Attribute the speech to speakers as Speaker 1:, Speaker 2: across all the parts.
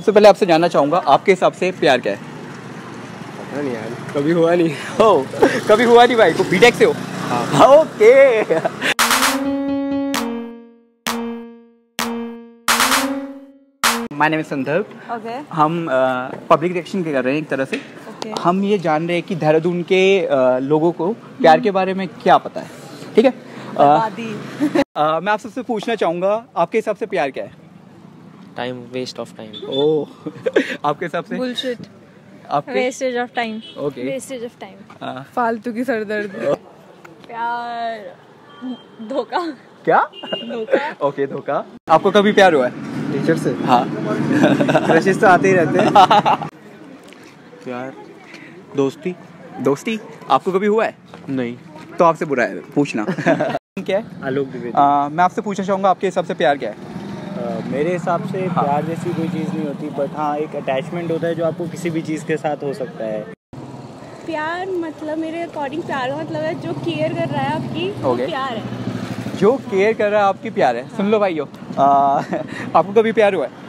Speaker 1: सबसे पहले आपसे जानना चाहूँगा आपके हिसाब से प्यार क्या है?
Speaker 2: पता नहीं यार कभी हुआ नहीं।
Speaker 1: हो कभी हुआ नहीं भाई को बीटेक से हो।
Speaker 2: हाँ।
Speaker 1: Okay. My name Sandarbh
Speaker 3: okay
Speaker 1: हम पब्लिक रिएक्शन कर रहे हैं एक तरह से।
Speaker 3: ओके
Speaker 1: हम ये जान रहे हैं कि देहरादून के अ, लोगों को प्यार के बारे में क्या पता है। ठीक है?
Speaker 3: बर्बादी।
Speaker 1: अ, मैं आप सबसे पूछना चाहूँगा आपके हिसाब से प्यार क्या है?
Speaker 2: टाइम वेस्ट ऑफ़ टाइम
Speaker 1: ओ आपके हिसाब से?
Speaker 4: बुलशिट
Speaker 1: आपके?
Speaker 4: Wastage of time
Speaker 1: okay
Speaker 4: wastage of time फालतू की सरदर्द. प्यार. धोखा.
Speaker 1: क्या?
Speaker 4: धोखा.
Speaker 1: ओके धोखा. आपको कभी प्यार हुआ है?
Speaker 2: टीचर से.
Speaker 1: हाँ.
Speaker 2: क्रशेस तो आते ही रहते हैं. प्यार. दोस्ती.
Speaker 1: दोस्ती? आपको कभी हुआ है?
Speaker 2: नहीं.
Speaker 1: तो आपसे बुरा है पूछना. क्या है?
Speaker 2: आलोक द्विवेदी.
Speaker 1: मैं आपसे पूछना चाहूँगा आपके हिसाब से प्यार क्या है?
Speaker 5: मेरे हिसाब से
Speaker 1: हाँ।
Speaker 5: प्यार जैसी कोई चीज़ नहीं होती बट हाँ एक अटैचमेंट होता है जो आपको किसी भी चीज़ के साथ हो सकता है
Speaker 4: प्यार मतलब मेरे अकॉर्डिंग प्यार का मतलब है जो केयर कर रहा है आपकी वो
Speaker 1: Okay.
Speaker 4: प्यार है
Speaker 1: जो केयर कर रहा है आपकी प्यार है हाँ। सुन लो भाइयों आपको कभी प्यार हुआ है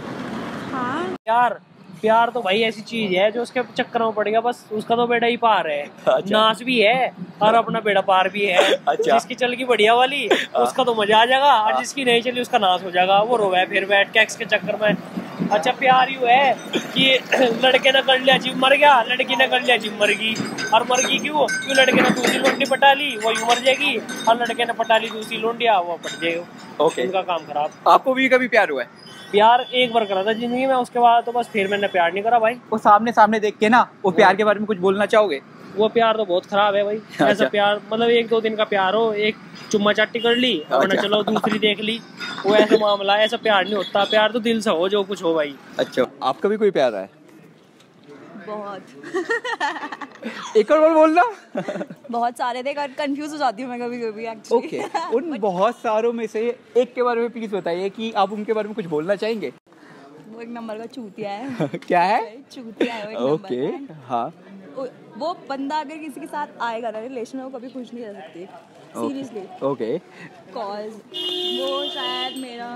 Speaker 4: हाँ
Speaker 6: प्यार प्यार तो भाई ऐसी चीज़ है जो उसके चक्कर में पड़ गया बस उसका तो बेड़ा ही पार है।
Speaker 1: अच्छा।
Speaker 6: नाच भी है और अपना बेड़ा पार भी है।
Speaker 1: अच्छा।
Speaker 6: जिसकी चल की बढ़िया वाली उसका तो मज़ा आ जाएगा और जिसकी नहीं चली उसका नाश हो जाएगा। वो रोवे फिर बैठ के के चक्कर में। अच्छा प्यार यू है कि लड़के ने कर लिया जिम मर गया लड़की ने कर लिया जिम मर गई। और मर गई क्यों? क्यों लड़के ने दूसरी लोंडी पटा ली वो यूँ मर जाएगी। और लड़के ने पटा ली दूसरी लोंडिया वो पट जाएगा।
Speaker 1: ओके।
Speaker 6: उनका काम खराब।
Speaker 1: आपको भी कभी प्यार हुआ है?
Speaker 6: प्यार एक बार करा था ज़िंदगी में उसके बाद तो बस फिर मैंने प्यार नहीं करा भाई।
Speaker 1: वो सामने सामने देख के ना वो प्यार के बारे में कुछ बोलना चाहोगे?
Speaker 6: वो प्यार तो बहुत खराब है भाई।
Speaker 1: अच्छा।
Speaker 6: ऐसा प्यार मतलब एक दो दिन का प्यार हो एक चुम्मा चाटी कर ली और
Speaker 1: अच्छा।
Speaker 6: चलो दूसरी देख ली। वो ऐसा मामला ऐसा प्यार नहीं होता। प्यार तो दिल से हो जो कुछ हो भाई।
Speaker 1: अच्छा आपका भी कोई प्यार है?
Speaker 3: बहुत।
Speaker 1: एक और बार बोलना।
Speaker 3: बहुत सारे थे कंफ्यूज हो जाती हूँ मैं कभी कभी एक्चुअली
Speaker 1: ओके उन बहुत सारों में से एक के बारे में प्लीज़ बताइए कि आप उनके बारे में कुछ बोलना चाहेंगे?
Speaker 3: वो एक नंबर का चूतिया है।
Speaker 1: क्या है?
Speaker 3: चूतिया है वो
Speaker 1: ओके। हाँ।
Speaker 3: वो- वो बंदा अगर किसी के साथ आएगा ना रिलेशन में वो कभी खुश नहीं रह सकती। सीरियसली
Speaker 1: ओके
Speaker 3: कॉज वो शायद मेरा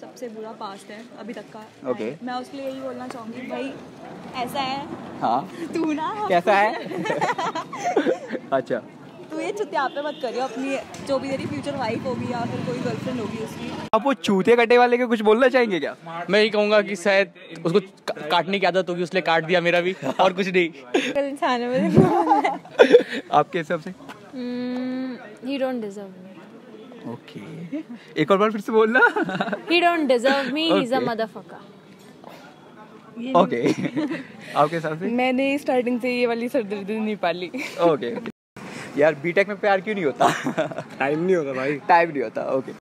Speaker 3: सबसे बुरा पास्ट है अभी तक का।
Speaker 1: Okay.
Speaker 3: मैं उसके लिए यही बोलना चाहूँगी भाई ऐसा है।
Speaker 1: हाँ।
Speaker 3: तू ना।
Speaker 1: कैसा है? अच्छा।
Speaker 3: तू ये चुतियापे मत करियो अपनी जो भी तेरी फ्यूचर वाइफ होगी या फिर कोई गर्लफ्रेंड होगी उसकी।
Speaker 1: आप वो चूते कटे वाले के कुछ बोलना चाहेंगे क्या?
Speaker 2: मैं यही कहूँगा कि शायद उसको का- काटने की आदत होगी उसने काट दिया मेरा भी और कुछ नहीं।
Speaker 4: इंसान है
Speaker 1: आपके हिसाब से?
Speaker 4: ही डोंट डिजर्व
Speaker 1: ओके एक और बार फिर से बोलना।
Speaker 4: ही don't deserve me he is a motherfucker
Speaker 1: okay आपके हिसाब से?
Speaker 4: मैंने स्टार्टिंग से ये वाली सरदर्दी नहीं पाली।
Speaker 1: ओके यार बीटेक में प्यार क्यों नहीं होता?
Speaker 2: टाइम नहीं होता भाई।
Speaker 1: टाइम नहीं होता ओके